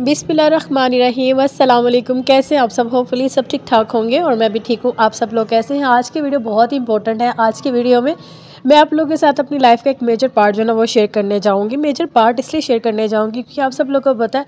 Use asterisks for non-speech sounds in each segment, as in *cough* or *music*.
बिसमीम अल्लाम कैसे हैं आप सब? होपफुली सब ठीक ठाक होंगे और मैं भी ठीक हूँ। आप सब लोग कैसे हैं? आज की वीडियो बहुत ही इंपॉर्टेंट है। आज की वीडियो में मैं आप लोगों के साथ अपनी लाइफ का एक मेजर पार्ट जो ना वो शेयर करने जाऊँगी। मेजर पार्ट इसलिए शेयर करने जाऊँगी क्योंकि आप सब लोगों को पता है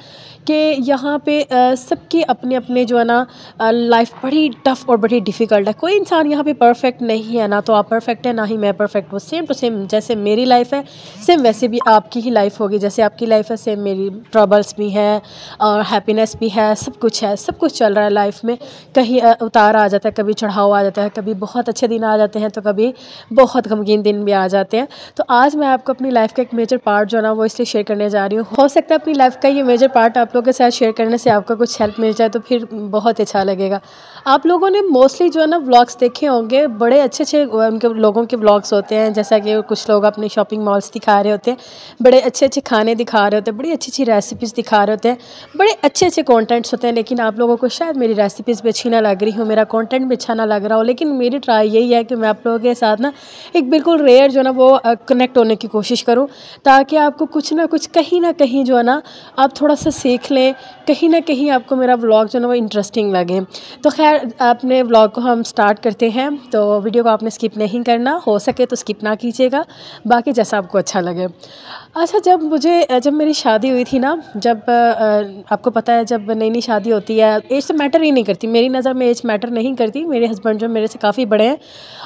कि यहाँ पे सबके अपने अपने जो है ना लाइफ बड़ी टफ और बड़ी डिफ़िकल्ट है। कोई इंसान यहाँ पे परफेक्ट नहीं है ना तो आप परफेक्ट है, ना ही मैं परफेक्ट हूँ। सेम टू सेम जैसे मेरी लाइफ है सेम वैसे भी आपकी ही लाइफ होगी। जैसे आपकी लाइफ है सेम मेरी ट्रबल्स भी हैं और हैप्पीनेस भी है, सब कुछ है, सब कुछ चल रहा है लाइफ में। कहीं उतार आ जाता है, कभी चढ़ाव आ जाता है, कभी बहुत अच्छे दिन आ जाते हैं तो कभी बहुत गमगीन दिन भी आ जाते हैं। तो आज मैं आपको अपनी लाइफ का एक मेजर पार्ट जो है ना, वो इसलिए शेयर करने जा रही हूँ। हो सकता है अपनी लाइफ का ये मेजर पार्ट आप लोगों के साथ शेयर करने से आपको कुछ हेल्प मिल जाए तो फिर बहुत अच्छा लगेगा। आप लोगों ने मोस्टली जो है ना व्लॉग्स देखे होंगे। बड़े अच्छे अच्छे उनके लोगों के व्लॉग्स होते हैं, जैसा कि कुछ लोग अपने शॉपिंग मॉल्स दिखा रहे होते हैं। बड़े अच्छे अच्छे खाने दिखा रहे होते हैं, बड़ी अच्छी अच्छी रेसिपीज़ दिखा रहे होते हैं। बड़े अच्छे अच्छे कॉन्टेंट्स होते हैं, लेकिन आप लोगों को शायद मेरी रेसिपीज़ भी अच्छी ना लग रही हो, मेरा कॉन्टेंट भी अच्छा ना लग रहा हो। लेकिन मेरी ट्राई यही है कि मैं आप लोगों के साथ ना, एक बिल्कुल रेयर जो है ना वो कनेक्ट होने की कोशिश करूँ, ताकि आपको कुछ ना कुछ, कहीं ना कहीं जो है ना, आप थोड़ा सा सीख लें, कहीं ना कहीं आपको मेरा व्लॉग जो है ना वो इंटरेस्टिंग लगे। तो खैर, अपने व्लॉग को हम स्टार्ट करते हैं तो वीडियो को आपने स्किप नहीं करना, हो सके तो स्किप ना कीजिएगा, बाकी जैसा आपको अच्छा लगे। अच्छा जब मुझे, जब मेरी शादी हुई थी ना, जब आपको पता है, जब नई नई शादी होती है एज तो मैटर ही नहीं करती, मेरी नज़र में एज मैटर नहीं करती, मेरे हस्बैंड जो मेरे से काफ़ी बड़े हैं,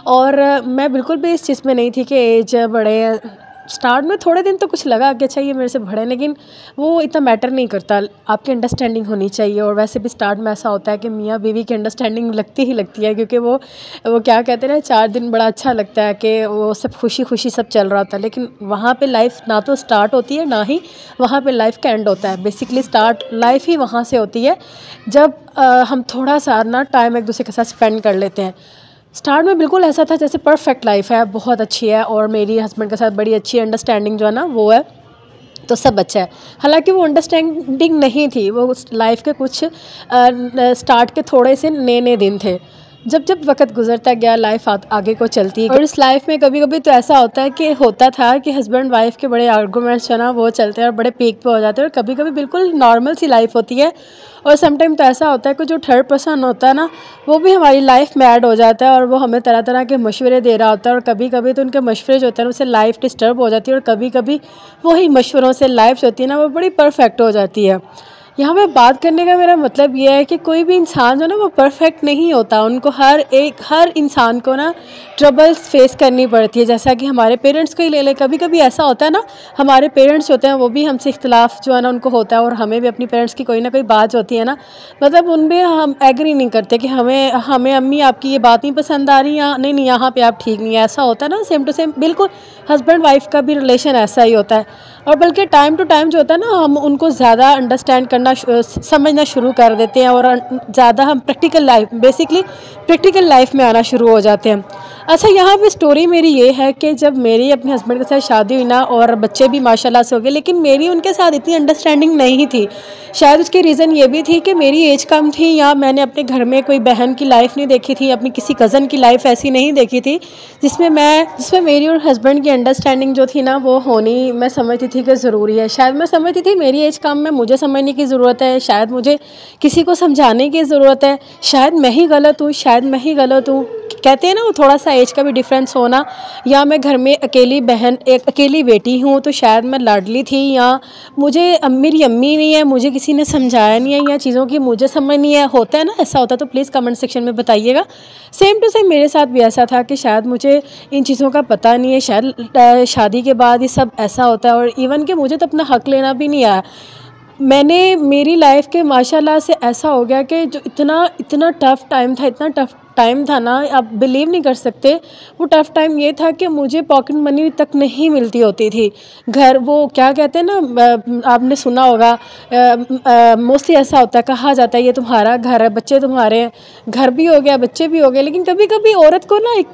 और मैं बिल्कुल भी इस चीज़ नहीं थी कि एज बड़े स्टार्ट में थोड़े दिन तो कुछ लगा कि अच्छा ये मेरे से बड़े लेकिन वो इतना मैटर नहीं करता। आपकी अंडरस्टैंडिंग होनी चाहिए और वैसे भी स्टार्ट में ऐसा होता है कि मियाँ बीवी की अंडरस्टैंडिंग लगती ही लगती है क्योंकि वो वो क्या कहते हैं चार दिन बड़ा अच्छा लगता है कि वो सब खुशी खुशी सब चल रहा होता है। लेकिन वहाँ पर लाइफ ना तो स्टार्ट होती है ना ही वहाँ पर लाइफ का एंड होता है। बेसिकली स्टार्ट लाइफ ही वहाँ से होती है जब आ, हम थोड़ा सा ना टाइम एक दूसरे के साथ स्पेंड कर लेते हैं। स्टार्ट में बिल्कुल ऐसा था जैसे परफेक्ट लाइफ है, बहुत अच्छी है और मेरी हस्बैंड के साथ बड़ी अच्छी अंडरस्टैंडिंग जो है ना, वो है तो सब अच्छा है। हालाँकि वो अंडरस्टैंडिंग नहीं थी, वो लाइफ के कुछ स्टार्ट के थोड़े से नए नए दिन थे। जब जब वक्त गुजरता गया लाइफ आगे को चलती और इस लाइफ में कभी कभी तो ऐसा होता है कि होता था कि हस्बैंड वाइफ के बड़े आर्गूमेंट्स जो ना, वो चलते हैं और बड़े पीक पे हो जाते हैं। और कभी कभी बिल्कुल नॉर्मल सी लाइफ होती है। और समटाइम तो ऐसा होता है कि जो थर्ड पर्सन होता है ना, वो भी हमारी लाइफ में ऐड हो जाता है और वो हमें तरह तरह के मशवरे दे रहा होता है। और कभी कभी तो उनके मशवरे जो होते हैं उससे लाइफ डिस्टर्ब हो जाती है। और कभी कभी वही मशवरों से लाइफ जो होती है ना, वो बड़ी परफेक्ट हो जाती है। यहाँ पे बात करने का मेरा मतलब ये है कि कोई भी इंसान जो ना, वो परफेक्ट नहीं होता। उनको हर एक, हर इंसान को ना ट्रबल्स फेस करनी पड़ती है। जैसा कि हमारे पेरेंट्स को ही ले ले। कभी कभी ऐसा होता है ना, हमारे पेरेंट्स होते हैं, वो भी हमसे इख्तलाफ जो है ना, उनको होता है और हमें भी अपनी पेरेंट्स की कोई ना कोई बात होती है ना मतलब उनमें हम एग्री नहीं करते कि हमें हमें अम्मी आपकी ये बात नहीं पसंद आ रही या नहीं नहीं, यहाँ पर आप ठीक नहीं है। ऐसा होता है ना सेम टू सेम बिल्कुल हस्बैंड वाइफ का भी रिलेशन ऐसा ही होता है। और बल्कि टाइम टू टाइम जो होता है ना, हम उनको ज़्यादा अंडरस्टैंड करना समझना शुरू कर देते हैं और ज़्यादा हम practical life basically practical life में आना शुरू हो जाते हैं। अच्छा यहाँ पे स्टोरी मेरी ये है कि जब मेरी अपने हस्बैंड के साथ शादी हुई ना और बच्चे भी माशाल्लाह से हो गए, लेकिन मेरी उनके साथ इतनी अंडरस्टैंडिंग नहीं थी। शायद उसकी रीज़न ये भी थी कि मेरी एज कम थी या मैंने अपने घर में कोई बहन की लाइफ नहीं देखी थी, अपनी किसी कज़न की लाइफ ऐसी नहीं देखी थी, जिसमें मैं, जिसमें मेरी और हस्बैंड की अंडरस्टैंडिंग जो थी ना, वो होनी मैं समझती थी कि ज़रूरी है। शायद मैं समझती थी मेरी एज कम में मुझे समझने की ज़रूरत है, शायद मुझे किसी को समझाने की ज़रूरत है, शायद मैं ही गलत हूँ, शायद मैं ही गलत हूँ। कहते हैं ना, वो थोड़ा सा एज का भी डिफरेंस होना। या मैं घर में अकेली बहन, एक अकेली बेटी हूँ तो शायद मैं लाडली थी या मुझे मेरी अम्मी नहीं है, मुझे किसी ने समझाया नहीं है या चीज़ों की मुझे समझ नहीं है। होता है ना, ऐसा होता तो प्लीज़ कमेंट सेक्शन में बताइएगा। सेम टू सेम मेरे साथ भी ऐसा था कि शायद मुझे इन चीज़ों का पता नहीं है। शायद शादी के बाद ये सब ऐसा होता है और इवन कि मुझे तो अपना हक लेना भी नहीं आया। मैंने, मेरी लाइफ के माशाल्लाह से ऐसा हो गया कि जो इतना इतना टफ़ टाइम था, इतना टफ़ टाइम था ना, आप बिलीव नहीं कर सकते। वो टफ़ टाइम ये था कि मुझे पॉकेट मनी तक नहीं मिलती होती थी। घर, वो क्या कहते हैं ना आपने सुना होगा मोस्टली ऐसा होता है, कहा जाता है, ये तुम्हारा घर है, बच्चे तुम्हारे हैं। घर भी हो गया, बच्चे भी हो गए, लेकिन कभी कभी औरत को ना एक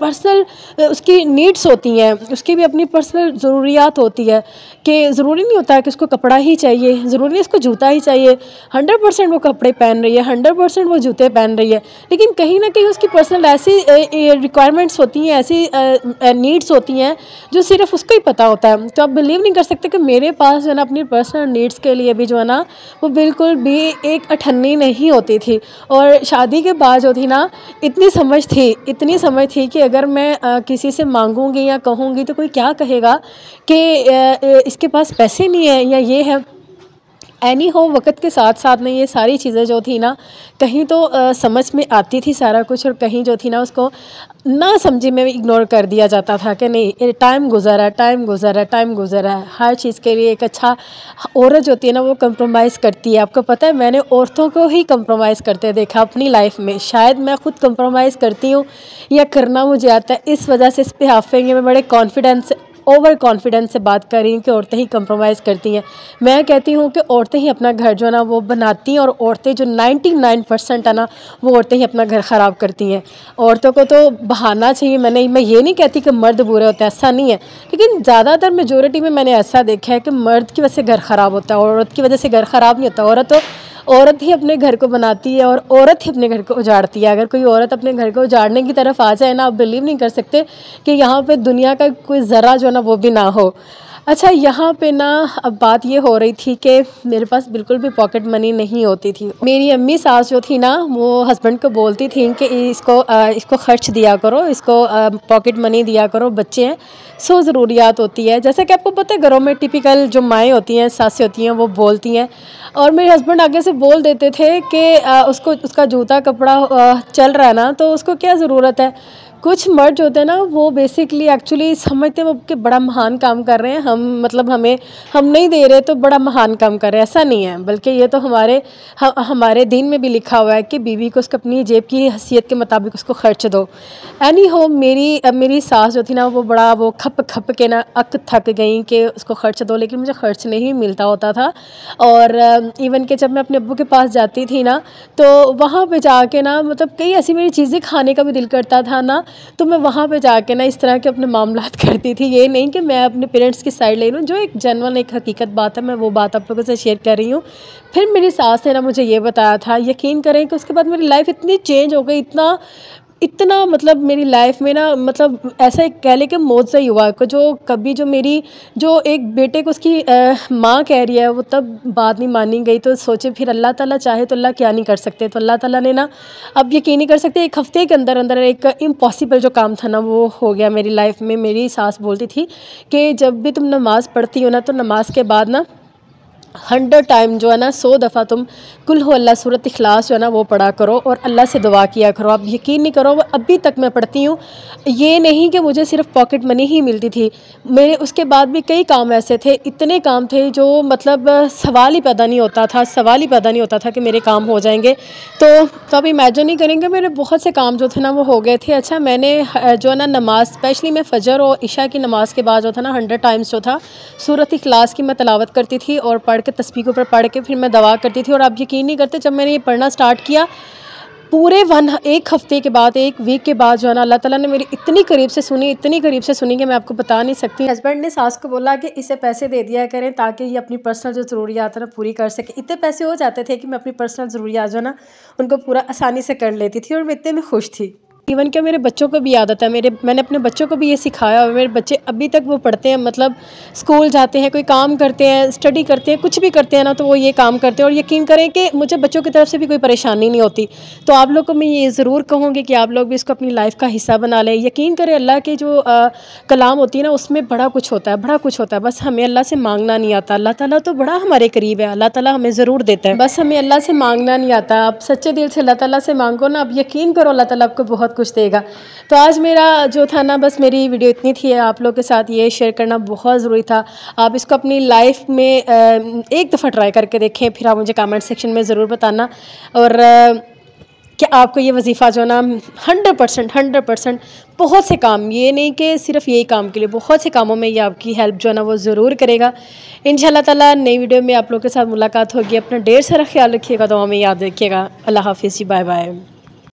पर्सनल उसकी नीड्स होती हैं, उसकी भी अपनी पर्सनल ज़रूरियात होती है कि ज़रूरी नहीं होता कि उसको कपड़ा ही चाहिए, ज़रूरी है उसको जूता ही चाहिए। हंड्रेड परसेंट वो कपड़े पहन रही है हंड्रेड परसेंट वो जूते पहन रही है, लेकिन कहीं ना कहीं उसकी पर्सनल ऐसी रिक्वायरमेंट्स होती हैं, ऐसी नीड्स होती हैं, जो सिर्फ़ उसको ही पता होता है। तो आप बिलीव नहीं कर सकते कि मेरे पास जो है ना अपनी पर्सनल नीड्स के लिए भी जो है ना, वो बिल्कुल भी एक अठन्नी नहीं होती थी। और शादी के बाद जो थी ना, इतनी समझ थी, इतनी समझ थी कि अगर मैं किसी से मांगूँगी या कहूँगी तो कोई क्या कहेगा कि इसके पास पैसे नहीं है या ये है। एनी हो वक्त के साथ साथ में ये सारी चीज़ें जो थी ना कहीं तो आ, समझ में आती थी सारा कुछ और कहीं जो थी ना उसको ना समझी में इग्नोर कर दिया जाता था कि नहीं टाइम गुजरा टाइम गुजरा टाइम गुजरा है। हर चीज़ के लिए एक अच्छा औरत जो होती है ना वो कंप्रोमाइज़ करती है। आपको पता है मैंने औरतों को ही कंप्रोमाइज़ करते देखा अपनी लाइफ में। शायद मैं खुद कंप्रोमाइज़ करती हूँ या करना मुझे आता है इस वजह से इस पर हाफेंगे मैं बड़े कॉन्फिडेंस ओवर कॉन्फिडेंस से बात कर रही हूँ कि औरतें ही कंप्रोमाइज़ करती हैं। मैं कहती हूँ कि औरतें ही अपना घर जो है ना, वो बनाती हैं और औरतें जो 99 परसेंट है ना, वो औरतें ही अपना घर ख़राब करती हैं। औरतों को तो बहाना चाहिए। मैंने, मैं ये नहीं कहती कि मर्द बुरे होते हैं, ऐसा नहीं है। लेकिन ज़्यादातर मेजोरिटी में मैंने ऐसा देखा है कि मर्द की वजह से घर ख़राब होता है, औरत की वजह से घर ख़राब नहीं होता। औरत तो औरत ही अपने घर को बनाती है और औरत ही अपने घर को उजाड़ती है। अगर कोई औरत अपने घर को उजाड़ने की तरफ़ आ जाए ना, आप बिलीव नहीं कर सकते कि यहाँ पर दुनिया का कोई ज़रा जो है ना वो भी ना हो। अच्छा यहाँ पे ना, अब बात ये हो रही थी कि मेरे पास बिल्कुल भी पॉकेट मनी नहीं होती थी। मेरी अम्मी सास जो थी ना, वो हस्बैंड को बोलती थी कि इसको इसको खर्च दिया करो, इसको पॉकेट मनी दिया करो, बच्चे हैं, सो ज़रूरियात होती है। जैसे कि आपको पता है, घरों में टिपिकल जो माएँ होती हैं, सासें होती हैं, वो बोलती हैं। और मेरे हस्बैंड आगे से बोल देते थे कि उसको, उसका जूता कपड़ा चल रहा है ना तो उसको क्या ज़रूरत है? कुछ मर्ज होते हैं ना वो बेसिकली एक्चुअली समझते हैं वो कि बड़ा महान काम कर रहे हैं। हम मतलब हमें हम नहीं दे रहे तो बड़ा महान काम कर रहे हैं। ऐसा नहीं है बल्कि ये तो हमारे ह, हमारे दिन में भी लिखा हुआ है कि बीवी को उसको अपनी जेब की हैसियत के मुताबिक उसको खर्च दो। एनी हो मेरी मेरी सास जो थी ना वो बड़ा वो खप खप के ना अक थक गई कि उसको खर्च दो लेकिन मुझे खर्च नहीं मिलता होता था। और इवन के जब मैं अपने अबू के पास जाती थी ना तो वहाँ पर जाके ना मतलब कई ऐसी मेरी चीज़ें खाने का भी दिल करता था ना तो मैं वहाँ पे जाके ना इस तरह के अपने मामला *laughs* करती थी। ये नहीं कि मैं अपने पेरेंट्स की साइड ले लूँ, जो एक जनवन एक हकीकत बात है, मैं वो बात आप लोगों से शेयर कर रही हूँ। फिर मेरी सास ने ना मुझे ये बताया था, यकीन करें कि उसके बाद मेरी लाइफ इतनी चेंज हो गई, इतना इतना मतलब मेरी लाइफ में ना मतलब ऐसा एक कह ले कि मौत ही हुआ। जो कभी जो मेरी, जो एक बेटे को उसकी माँ कह रही है, वो तब बात नहीं मानी गई तो सोचे फिर अल्लाह ताला चाहे तो अल्लाह क्या नहीं कर सकते। तो अल्लाह ताला ने ना, अब यकीन नहीं कर सकते, एक हफ़्ते के अंदर अंदर एक इम्पॉसिबल जो काम था ना, वो हो गया मेरी लाइफ में। मेरी सास बोलती थी कि जब भी तुम नमाज़ पढ़ती हो ना तो नमाज़ के बाद ना हंड्रेड टाइम जो है ना, सौ दफ़ा तुम कुल हो अल्लाह, सूरत इखलास जो है ना, वो पढ़ा करो और अल्लाह से दुआ किया करो। आप यकीन नहीं करो, वो अभी तक मैं पढ़ती हूँ, ये नहीं कि मुझे सिर्फ़ पॉकेट मनी ही मिलती थी। मेरे, उसके बाद भी कई काम ऐसे थे, इतने काम थे जो मतलब सवाल ही पैदा नहीं होता था, सवाल ही पैदा नहीं होता था कि मेरे काम हो जाएँगे। तो तो आप इमेजिन नहीं करेंगे, मेरे बहुत से काम जो थे ना, वो हो गए थे। अच्छा मैंने जो है ना, नमाज़ स्पेशली मैं फ़जर और इशा की नमाज़ के बाद जो था ना हंड्रेड टाइम्स जो था, सूरत इखलास की मैं तलावत करती थी और पढ़ के, तस्वीर के ऊपर पढ़ के फिर मैं दवा करती थी। और आप यकीन नहीं करते, जब मैंने ये पढ़ना स्टार्ट किया, पूरे वन, एक हफ़्ते के बाद, एक वीक के बाद जो है ना, अल्लाह ताला ने मेरी इतनी करीब से सुनी, इतनी करीब से सुनी कि मैं आपको बता नहीं सकती। हस्बैंड ने सास को बोला कि, इसे पैसे दे दिया करें ताकि ये अपनी पर्सनल जो ज़रूरियात है ना, पूरी कर सके। इतने पैसे हो जाते थे कि मैं अपनी पर्सनल ज़रूरियात जो है ना, उनको पूरा आसानी से कर लेती थी और मैं इतने में खुश थी। इवन क्या मेरे बच्चों को भी आदत है? मेरे मैंने अपने बच्चों को भी ये सिखाया और मेरे बच्चे अभी तक वो पढ़ते हैं मतलब स्कूल जाते हैं कोई काम करते हैं स्टडी करते हैं कुछ भी करते हैं ना तो वो ये काम करते हैं और यकीन करें कि मुझे बच्चों की तरफ़ से भी कोई परेशानी नहीं होती। तो आप लोग को मैं ये ज़रूर कहूँगी कि आप लोग भी इसको अपनी लाइफ का हिस्सा बना लें। यकीन करें अल्लाह के जो आ, कलाम होती है ना उसमें बड़ा कुछ होता है बड़ा कुछ होता है। बस हमें अल्लाह से मांगना नहीं आता। अल्लाह ताला तो बड़ा हमारे करीब है। अल्लाह ताला हमें ज़रूर देता है। बस हमें अल्लाह से मांगना नहीं आता। आप सच्चे दिल से अल्लाह ताला से मांगो ना आप यकीन करो अल्लाह ताला आपको बहुत कुछ देगा। तो आज मेरा जो था ना, बस मेरी वीडियो इतनी थी, आप लोग के साथ ये शेयर करना बहुत ज़रूरी था। आप इसको अपनी लाइफ में एक दफ़ा ट्राई करके देखें, फिर आप मुझे कमेंट सेक्शन में ज़रूर बताना। और कि आपको ये वजीफ़ा जो ना हंड्रेड परसेंट हंड्रेड परसेंट बहुत से काम, ये नहीं कि सिर्फ़ यही काम के लिए, बहुत से कामों में ये आपकी हेल्प जो है ना, वो ज़रूर करेगा। इन ताला नई वीडियो में आप लोग के साथ मुलाकात होगी। अपना ढेर सारा ख्याल रखिएगा तो हमें याद रखिएगा। अल्लाह हाफिज़, जी बाय बाय